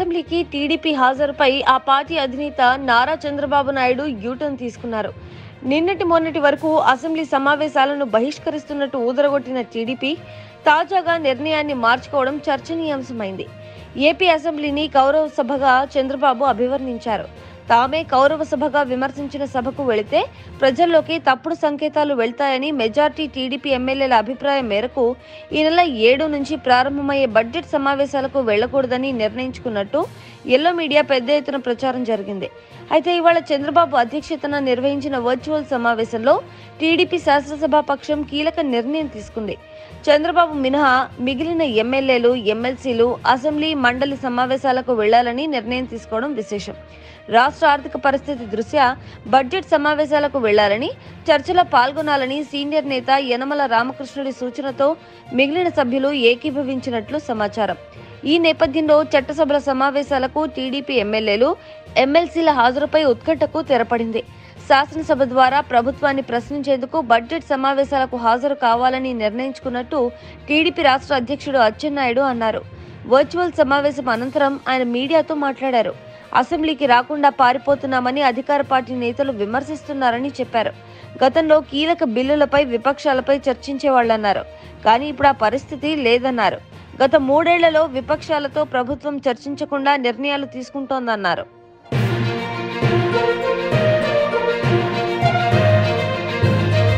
అసెంబ్లీకి టీడీపీ హాజరుపై ఆ పార్టీ అధినేత నారా చంద్రబాబు నాయుడు యూటర్న్ తీసుకున్నారు. నిన్నటి మొన్నటి వరకు అసెంబ్లీ సమావేశాలను బహిష్కరిస్తున్నట్టు ఊదరగొట్టిన టీడీపీ తాజాగా నిర్ణయాన్ని మార్చుకోవడం చర్చనీయాంశమైంది. ఏపీ అసెంబ్లీని కౌరవ సభగా చంద్రబాబు అభివర్ణించారు. తామే కౌరవ సభగా విమర్శించిన సభకు వెళితే ప్రజల్లోకి తప్పుడు సంకేతాలు వెళ్తాయని మెజార్టీ టీడీపీ ఎమ్మెల్యేల అభిప్రాయం మేరకు ఈ నెల ఏడు నుంచి ప్రారంభమయ్యే బడ్జెట్ సమావేశాలకు వెళ్ళకూడదని నిర్ణయించుకున్నట్టు ఎల్లో మీడియా పెద్ద ఎత్తున ప్రచారం జరిగింది. అయితే ఇవాళ చంద్రబాబు అధ్యక్షతన నిర్వహించిన వర్చువల్ సమావేశంలో టీడీపీ శాసనసభ పక్షం కీలక నిర్ణయం తీసుకుంది. చంద్రబాబు మినహా మిగిలిన ఎమ్మెల్యేలు ఎమ్మెల్సీలు అసెంబ్లీ మండలి సమావేశాలకు వెళ్ళాలని నిర్ణయం తీసుకోవడం విశేషం. రాష్ట్ర ఆర్థిక పరిస్థితి దృష్ట్యా బడ్జెట్ సమావేశాలకు వెళ్ళాలని చర్చలో పాల్గొనాలని సీనియర్ నేత యనమల రామకృష్ణుడి సూచనతో మిగిలిన సభ్యులు ఏకీభవించినట్లు సమాచారం. ఈ నేపథ్యంలో చట్టసభల సమావేశాలకు టీడీపీ ఎమ్మెల్యేలు ఎమ్మెల్సీల హాజరుపై ఉత్కంఠకు తెరపడింది. శాసనసభ ద్వారా ప్రభుత్వాన్ని ప్రశ్నించేందుకు బడ్జెట్ సమావేశాలకు హాజరు కావాలని నిర్ణయించుకున్నట్టు టీడీపీ రాష్ట్ర అధ్యక్షుడు అచ్చెన్నాయుడు అన్నారు. వర్చువల్ సమావేశం అనంతరం ఆయన మీడియాతో మాట్లాడారు. అసెంబ్లీకి రాకుండా పారిపోతున్నామని అధికార పార్టీ నేతలు విమర్శిస్తున్నారని చెప్పారు. గతంలో కీలక బిల్లులపై విపక్షాలపై చర్చించేవాళ్ళన్నారు కానీ ఇప్పుడు ఆ పరిస్థితి లేదన్నారు. గత మూడేళ్ళలో విపక్షాలతో ప్రభుత్వం చర్చించకుండా నిర్ణయాలు తీసుకుంటోందన్నారు.